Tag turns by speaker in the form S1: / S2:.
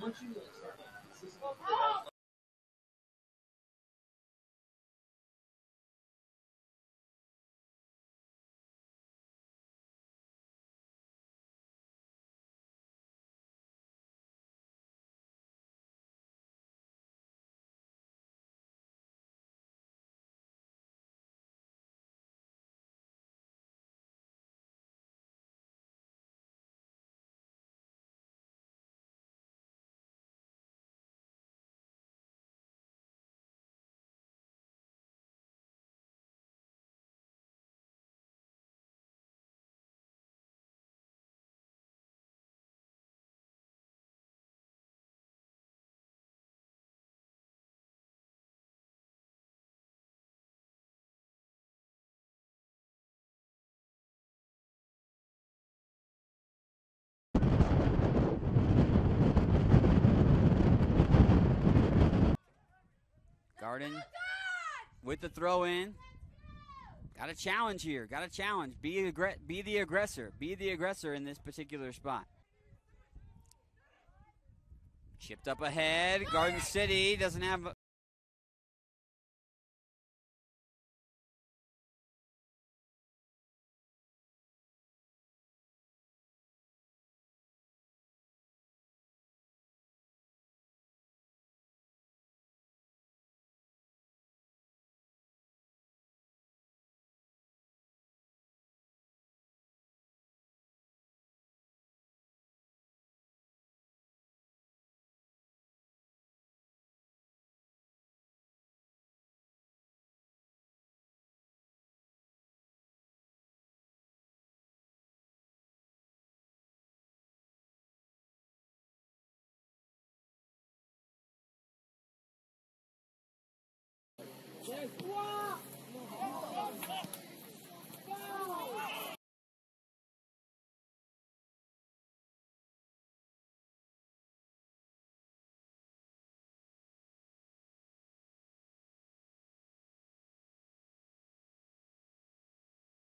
S1: once you like, start like, this is, well, Garden with the throw in. Got a challenge here. Got a challenge. Be aggr- be the aggressor. Be the aggressor in this particular spot. Chipped up ahead. Garden City doesn't have Yes. Wow.